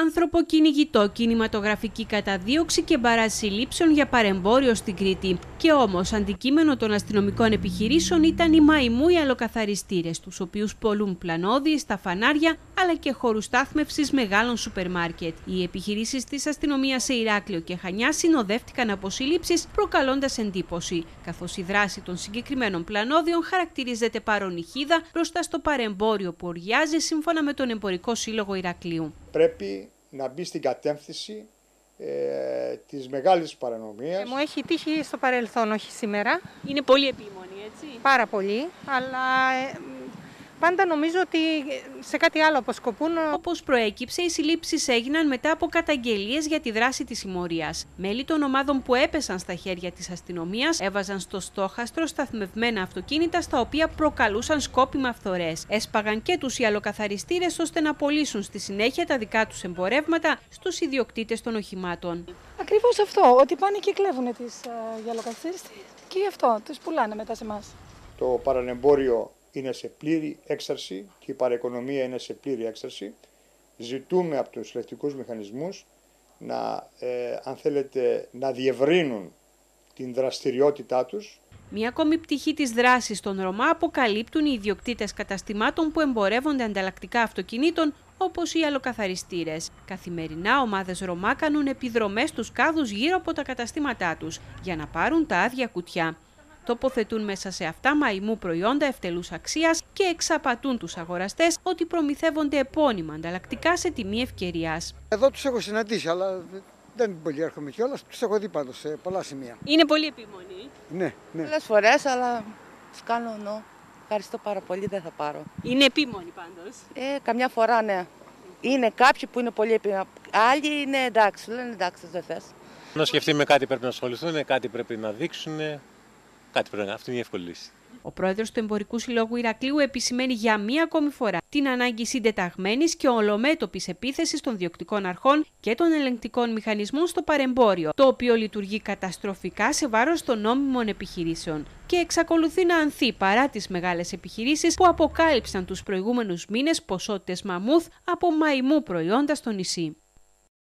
Ανθρωποκυνηγητό, κινηματογραφική καταδίωξη και μπαράζ συλλήψεων για παρεμπόριο στην Κρήτη. Και όμως, αντικείμενο των αστυνομικών επιχειρήσεων ήταν οι μαϊμού οι αλοκαθαριστήρες, τους οποίους πολλούν πλανόδι στα φανάρια αλλά και χώρους στάθμευσης μεγάλων σούπερ μάρκετ. Οι επιχειρήσεις της αστυνομίας σε Ηράκλειο και Χανιά συνοδεύτηκαν από συλλήψεις, προκαλώντας εντύπωση, καθώς η δράση των συγκεκριμένων πλανόδιων χαρακτηρίζεται παρονυχίδα μπροστά στο παρεμπόριο που οργιάζει σύμφωνα με τον Εμπορικό Σύλλογο Ηρακλείου. Πρέπει να μπει στην κατεύθυνση ε, της μεγάλης παρανομίας. Ε, μου έχει τύχει στο παρελθόν, όχι σήμερα. Είναι πολύ επίμονη, έτσι. Πάρα πολύ, αλλά ε, Πάντα νομίζω ότι σε κάτι άλλο αποσκοπούν. Όπως προέκυψε, οι συλλήψεις έγιναν μετά από καταγγελίες για τη δράση της συμμορίας. Μέλη των ομάδων που έπεσαν στα χέρια της αστυνομίας έβαζαν στο στόχαστρο σταθμευμένα αυτοκίνητα στα οποία προκαλούσαν σκόπιμα φθορές. Έσπαγαν και τους ιαλοκαθαριστήρες ώστε να πωλήσουν στη συνέχεια τα δικά τους εμπορεύματα στους ιδιοκτήτες των οχημάτων. Ακριβώς αυτό, ότι πάνε και κλέβουν τις uh, και γι' αυτό τους πουλάνε μετά σε εμάς. Το παρανεμπόριο είναι σε πλήρη έξαρση και η παραοικονομία είναι σε πλήρη έξαρση. Ζητούμε από τους συλλεκτικούς μηχανισμούς να, ε, αν θέλετε, να διευρύνουν την δραστηριότητά τους. Μία ακόμη πτυχή της δράσης των Ρωμά αποκαλύπτουν οι ιδιοκτήτες καταστημάτων που εμπορεύονται ανταλλακτικά αυτοκινήτων όπως οι αλλοκαθαριστήρες. Καθημερινά ομάδες Ρωμά κάνουν επιδρομές στους κάδους γύρω από τα καταστήματά τους για να πάρουν τα άδεια κουτιά τοποθετούν μέσα σε αυτά μαϊμού προϊόντα ευτελούς αξίας και εξαπατούν τους αγοραστές ότι προμηθεύονται επώνυμα ανταλλακτικά σε τιμή ευκαιρίας. Εδώ τους έχω συναντήσει, αλλά δεν πολύ έρχομαι κιόλας. Τους έχω δει πάντως σε πολλά σημεία. Είναι πολύ επιμονή. Ναι, ναι. Πολλές φορές, αλλά σκάνω νο. Ευχαριστώ πάρα πολύ, δεν θα πάρω. Είναι επίμονη πάντως. Ε, καμιά φορά ναι. Είναι κάποιοι που είναι πολύ επίμονοι. Άλλοι είναι εντάξει, λένε εντάξει, δεν θες. Να σκεφτεί με κάτι πρέπει να ασχοληθούν, κάτι πρέπει να δείξουν. Κάτι πρέπει να αυτή είναι η εύκολη λύση. Ο πρόεδρος του Εμπορικού Συλλόγου Ηρακλείου επισημαίνει για μία ακόμη φορά την ανάγκη συντεταγμένης και ολομέτωπης επίθεσης των διοκτικών αρχών και των ελεγκτικών μηχανισμών στο παρεμπόριο, το οποίο λειτουργεί καταστροφικά σε βάρος των νόμιμων επιχειρήσεων και εξακολουθεί να ανθεί παρά τις μεγάλες επιχειρήσεις που αποκάλυψαν τους προηγούμενους μήνες ποσότητες μαμούθ από μαϊμού προϊόντα στο νησί.